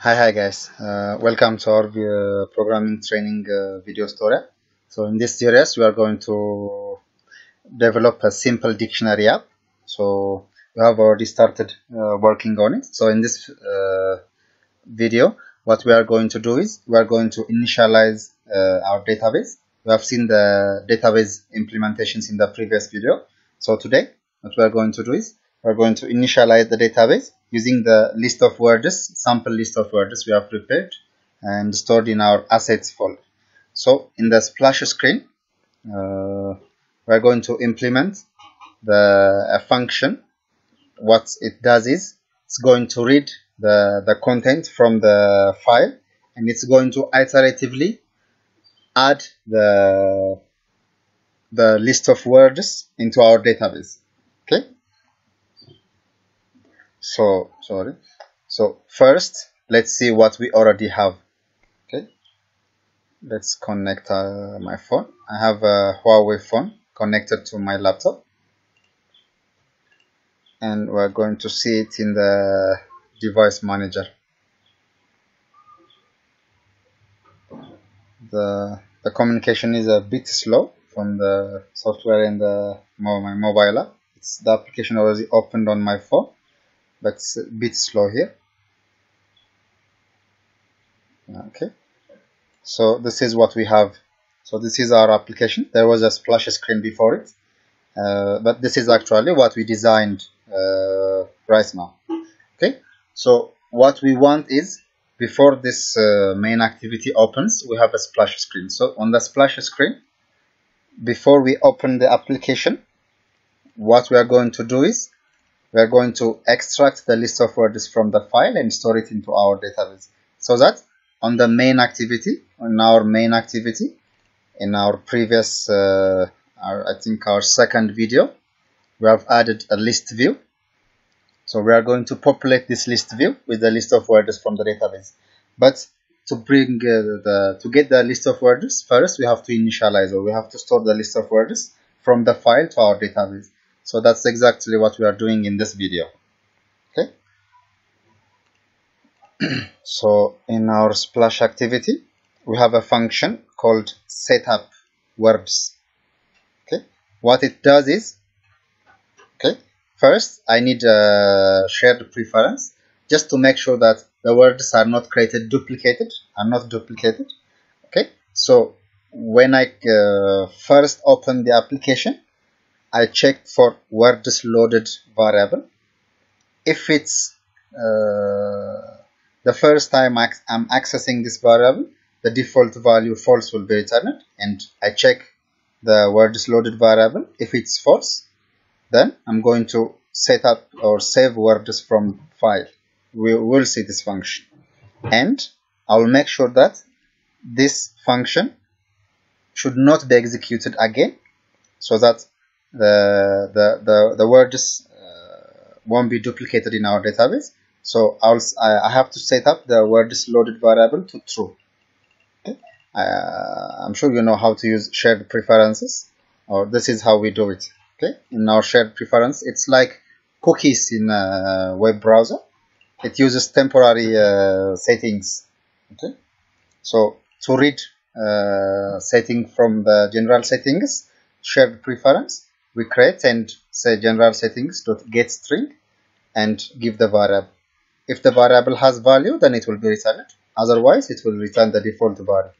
Hi, hi guys. Uh, welcome to our uh, programming training uh, video tutorial. So in this series, we are going to develop a simple dictionary app. So we have already started uh, working on it. So in this uh, video, what we are going to do is we are going to initialize uh, our database. We have seen the database implementations in the previous video. So today, what we are going to do is we are going to initialize the database using the list of words, sample list of words we have prepared and stored in our assets folder. So in the splash screen, uh, we are going to implement the function. What it does is it's going to read the, the content from the file and it's going to iteratively add the the list of words into our database. Okay so sorry. So first let's see what we already have. Okay. Let's connect uh, my phone. I have a Huawei phone connected to my laptop. And we're going to see it in the device manager. The the communication is a bit slow from the software in the my mobile app. It's the application already opened on my phone it's a bit slow here. Okay. So this is what we have. So this is our application. There was a splash screen before it. Uh, but this is actually what we designed uh, right now. Okay. So what we want is before this uh, main activity opens we have a splash screen. So on the splash screen before we open the application what we are going to do is we are going to extract the list of words from the file and store it into our database. So that on the main activity on our main activity in our previous uh, our, I think our second video we have added a list view. So we are going to populate this list view with the list of words from the database. But to bring uh, the to get the list of words first we have to initialize or we have to store the list of words from the file to our database so that's exactly what we are doing in this video. Okay. so in our splash activity, we have a function called setup words. Okay. What it does is, okay, first I need a shared preference just to make sure that the words are not created duplicated, are not duplicated. Okay. So when I uh, first open the application, I check for words loaded variable. If it's uh, the first time I'm accessing this variable, the default value false will be returned and I check the words loaded variable. If it's false, then I'm going to set up or save words from file. We will see this function and I will make sure that this function should not be executed again so that the the the, the words uh, won't be duplicated in our database. So I'll, I have to set up the words loaded variable to true. Okay? Uh, I'm sure you know how to use shared preferences or this is how we do it. Okay? In our shared preference it's like cookies in a web browser. It uses temporary uh, settings. Okay? So to read uh, setting from the general settings shared preference we create and say general settings dot get string and give the variable. If the variable has value then it will be returned. Otherwise it will return the default value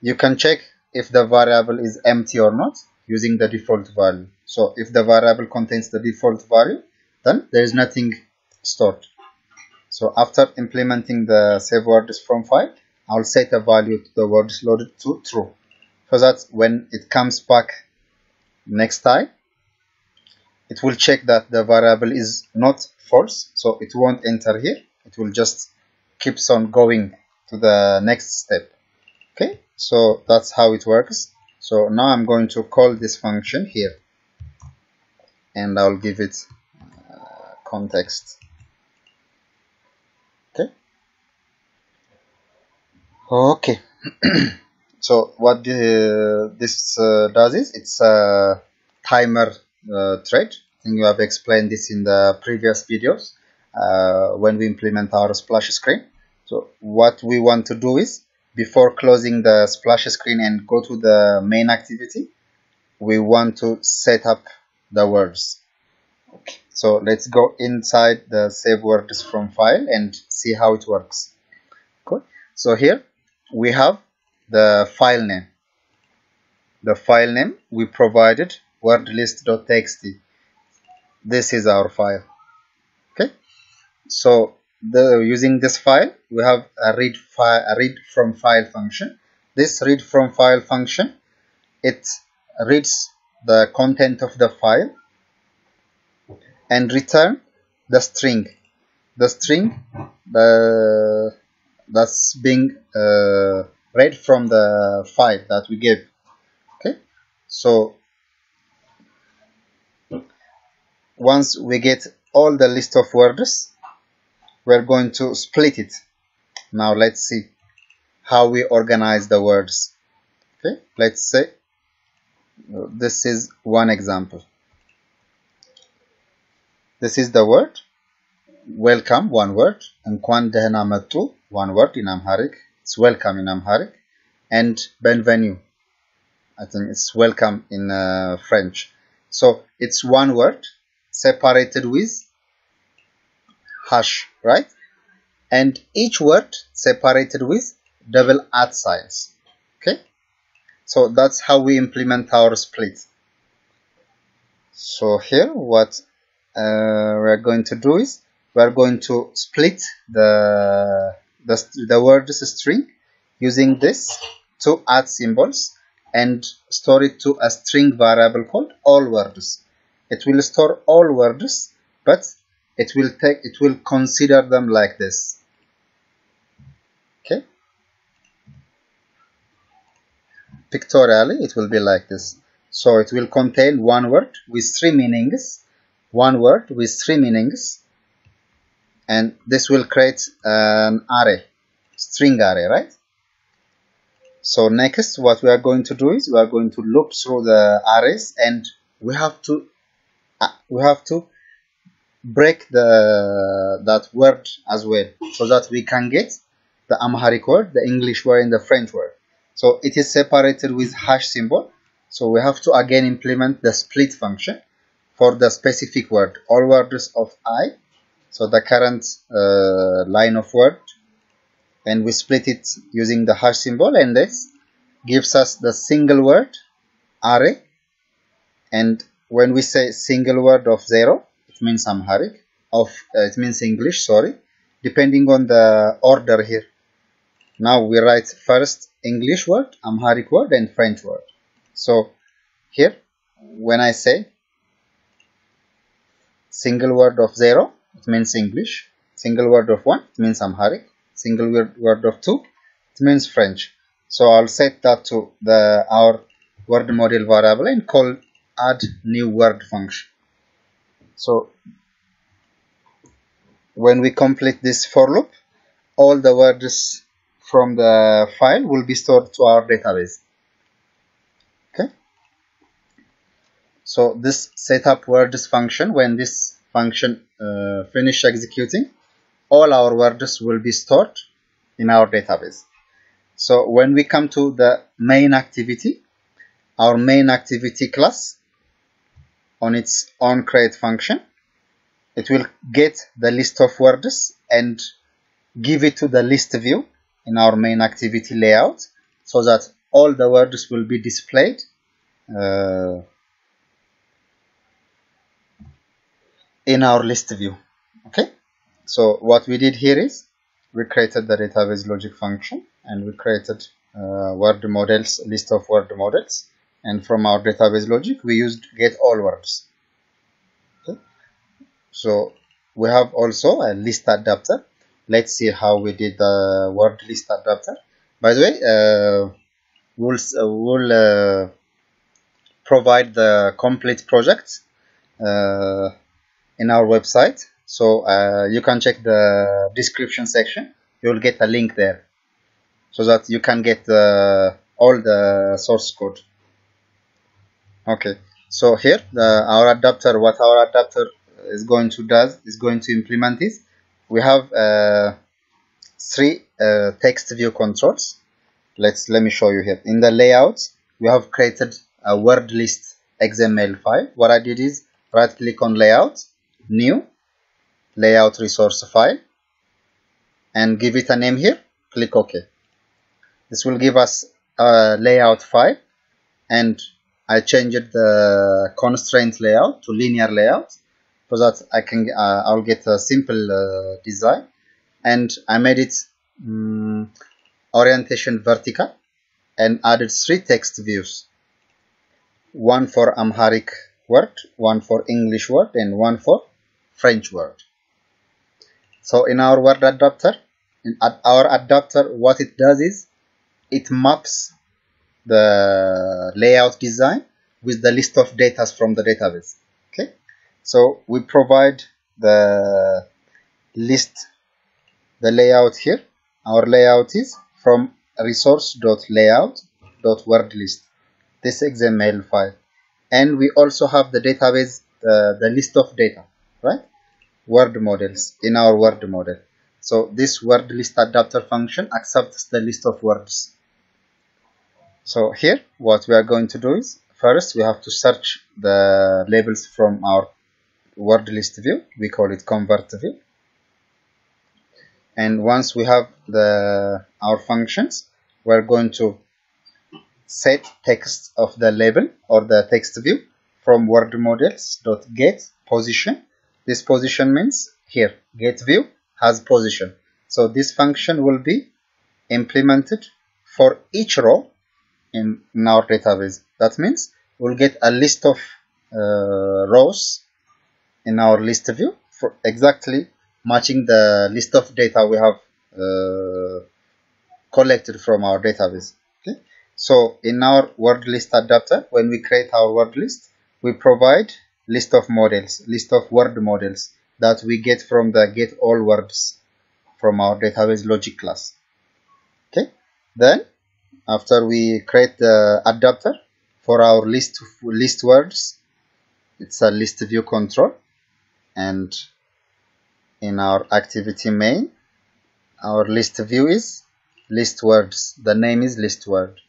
you can check if the variable is empty or not using the default value. So if the variable contains the default value then there is nothing stored. So after implementing the save words from file I'll set a value to the words loaded to true. So that when it comes back next time it will check that the variable is not false so it won't enter here. It will just keeps on going to the next step. Okay so that's how it works. So now I'm going to call this function here and I'll give it uh, context. Okay? Okay so what the, this uh, does is it's a timer uh, thread. I think you have explained this in the previous videos uh, when we implement our splash screen. So what we want to do is before closing the splash screen and go to the main activity we want to set up the words. Okay. So let's go inside the save words from file and see how it works. Cool so here we have the file name. The file name we provided wordlist.txt this is our file. Okay? So the using this file we have a read file a read from file function. This read from file function it reads the content of the file and return the string. The string the that's being uh, read from the file that we gave okay so once we get all the list of words we're going to split it now let's see how we organize the words okay let's say this is one example this is the word welcome one word እንኳን ደህና መጡ one word in Amharic it's welcome in Amharic and bienvenue I think it's welcome in uh, French. So it's one word separated with hash right? And each word separated with double at signs okay? So that's how we implement our split. So here what uh, we're going to do is we're going to split the the, the words string using this two add symbols and store it to a string variable called all words. It will store all words but it will take it will consider them like this. Okay. Pictorially it will be like this. So it will contain one word with three meanings one word with three meanings and this will create an array string array right so next what we are going to do is we are going to loop through the arrays and we have to uh, we have to break the that word as well so that we can get the Amharic word, the English word, and the French word. So it is separated with hash symbol. So we have to again implement the split function for the specific word. All words of I, so the current uh, line of word, and we split it using the hash symbol, and this gives us the single word array. And when we say single word of zero, it means Amharic. Of uh, it means English. Sorry, depending on the order here. Now we write first English word, Amharic word, and French word. So here, when I say single word of zero, it means English. Single word of one, it means Amharic. Single word, word of two, it means French. So I'll set that to the our word model variable and call add new word function. So when we complete this for loop, all the words from the file will be stored to our database. Okay. So this setup words function, when this function uh, finish executing, all our words will be stored in our database. So when we come to the main activity, our main activity class on its on create function, it will get the list of words and give it to the list view in our main activity layout so that all the words will be displayed uh, in our list view. Okay? So what we did here is we created the database logic function and we created uh, word models list of word models and from our database logic we used get all words. Okay? So we have also a list adapter. Let's see how we did the word list adapter. By the way uh, we'll, uh, we'll uh, provide the complete project uh, in our website so uh, you can check the description section you'll get a link there so that you can get the, all the source code okay so here the, our adapter what our adapter is going to does is going to implement is we have uh, three uh, text view controls. Let's let me show you here. In the layout, we have created a word list XML file. What I did is right click on layout, new, layout resource file, and give it a name here. Click OK. This will give us a layout file, and I changed the constraint layout to linear layout so that I can uh, I'll get a simple uh, design and I made it um, orientation vertical and added three text views one for Amharic word one for English word and one for French word. So in our word adapter in our adapter what it does is it maps the layout design with the list of data from the database. Okay? So we provide the list, the layout here. Our layout is from resource.layout.wordlist, this XML file. And we also have the database, uh, the list of data, right? Word models in our word model. So this word list adapter function accepts the list of words. So here, what we are going to do is first we have to search the labels from our word list view we call it convert view and once we have the our functions we're going to set text of the label or the text view from word models dot get position this position means here get view has position. So this function will be implemented for each row in, in our database. That means we'll get a list of uh, rows in our list view for exactly matching the list of data we have uh, collected from our database. Okay, so in our word list adapter, when we create our word list, we provide list of models, list of word models that we get from the get all words from our database logic class. Okay, then after we create the adapter for our list of list words, it's a list view control. And in our activity main our list view is list words. The name is list word.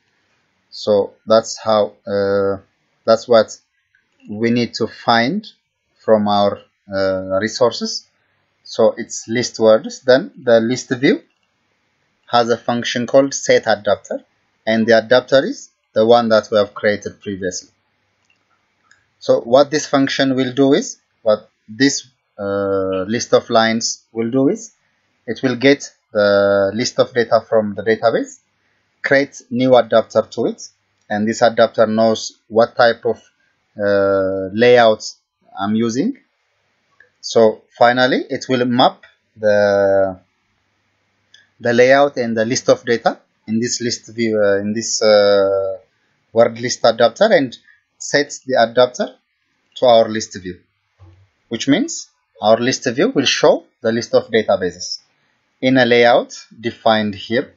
So that's how uh, that's what we need to find from our uh, resources. So it's list words then the list view has a function called set adapter and the adapter is the one that we have created previously. So what this function will do is what this uh, list of lines will do is it will get the list of data from the database create new adapter to it and this adapter knows what type of uh, layouts I'm using so finally it will map the the layout and the list of data in this list view uh, in this uh, word list adapter and sets the adapter to our list view which means our list view will show the list of databases in a layout defined here.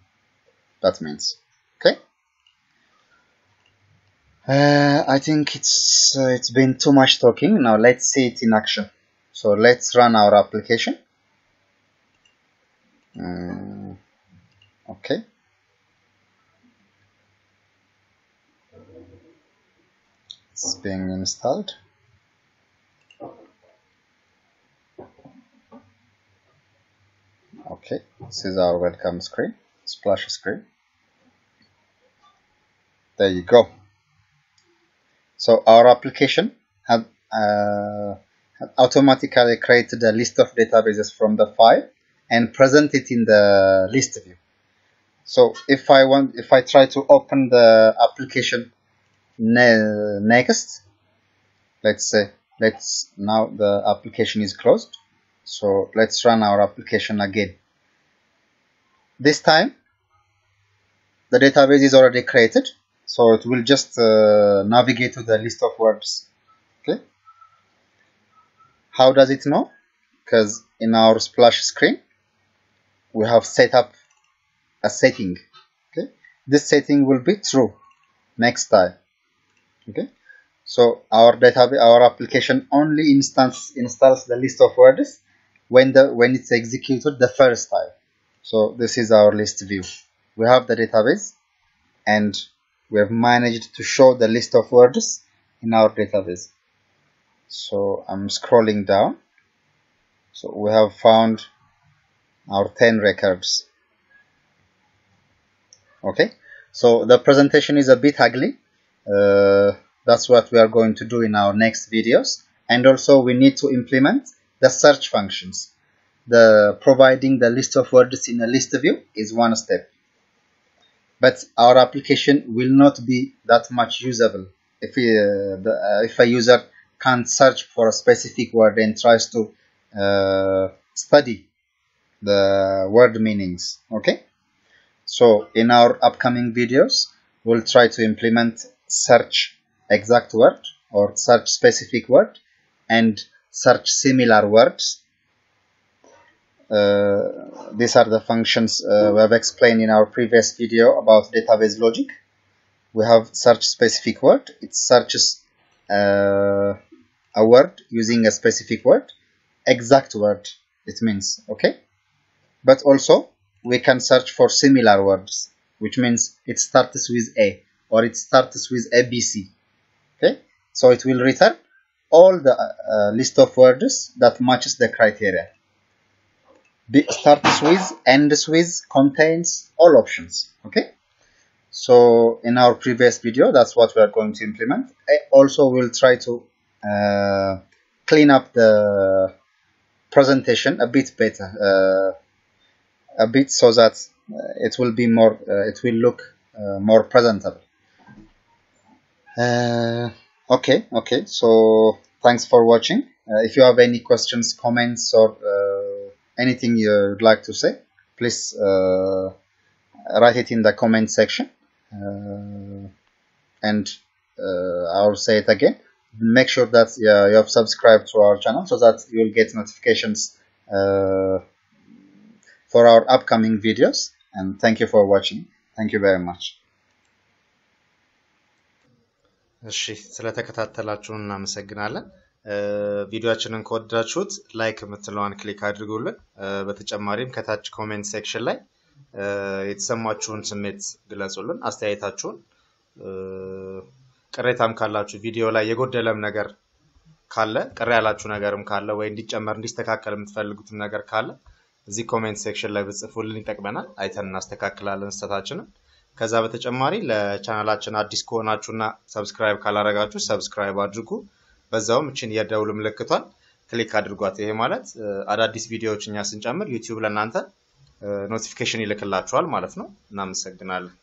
That means, okay. Uh, I think it's uh, it's been too much talking. Now let's see it in action. So let's run our application. Uh, okay. It's being installed. okay this is our welcome screen splash screen there you go so our application had, uh, automatically created a list of databases from the file and present it in the list view. So if I want if I try to open the application ne next let's say let's now the application is closed. So let's run our application again. This time the database is already created so it will just uh, navigate to the list of words. Okay? How does it know? Because in our splash screen we have set up a setting. Okay? This setting will be true next time. Okay? So our database our application only instance installs the list of words when the when it's executed the first time. So this is our list view. We have the database and we have managed to show the list of words in our database. So I'm scrolling down. So we have found our 10 records. Okay, so the presentation is a bit ugly. Uh, that's what we are going to do in our next videos. And also we need to implement the search functions. The providing the list of words in a list view is one step. But our application will not be that much usable if, uh, the, uh, if a user can't search for a specific word and tries to uh, study the word meanings. Okay. So in our upcoming videos, we'll try to implement search exact word or search specific word and search similar words. Uh, these are the functions uh, we have explained in our previous video about database logic. We have search specific word. It searches uh, a word using a specific word. Exact word, it means, okay? But also, we can search for similar words, which means it starts with A or it starts with ABC. Okay, so it will return all the uh, list of words that matches the criteria. B starts with, ends with, contains all options. Okay, so in our previous video, that's what we are going to implement. I also, we'll try to uh, clean up the presentation a bit better. Uh, a bit so that uh, it will be more uh, it will look uh, more presentable okay okay so thanks for watching if you have any questions comments or anything you'd like to say please write it in the comment section and I'll say it again make sure that you have subscribed to our channel so that you'll get notifications for our upcoming videos and thank you for watching thank you very much እሺ ስለተከታተላችሁን እናመሰግናለን ቪዲዮችንን ከወደዳችሁት ላይክ የምትለዋን ክሊክ አድርጉልን በተጨማሪም ከታች ኮሜንት ሴክሽን ላይ የተሰማችሁን ስሜት ግለጹልን አስተያየታችሁን ቅሬታም ካላችሁ ቪዲዮ ላይ የጎደለም ነገር ካለ ቅር ያላችሁ ነገርም ካለ ወይ እንዲጨመር እንዲስተካከል የምትፈልጉትም ነገር ካለ እዚህ ኮሜንት ሴክሽን ላይ ብጽፉልን ይጠቅመናል። አይተን እናስተካክላለን ስህተታችንን። ከዛ በተጨማሪ ለቻናላችን አዲስ ከሆናችሁና ሰብስክራይብ ካላረጋችሁ ሰብስክራይብ አድርጉ። በዛውም እችን የደውል ምልክቷን ክሊክ አድርጓት። ይሄ ማለት አዳዲስ ቪዲዮዎች እኛ ስንጨምር ዩቲዩብ ለእናንተ ኖቲፊኬሽን ይልክላችኋል ማለት ነው። እናመሰግናለን።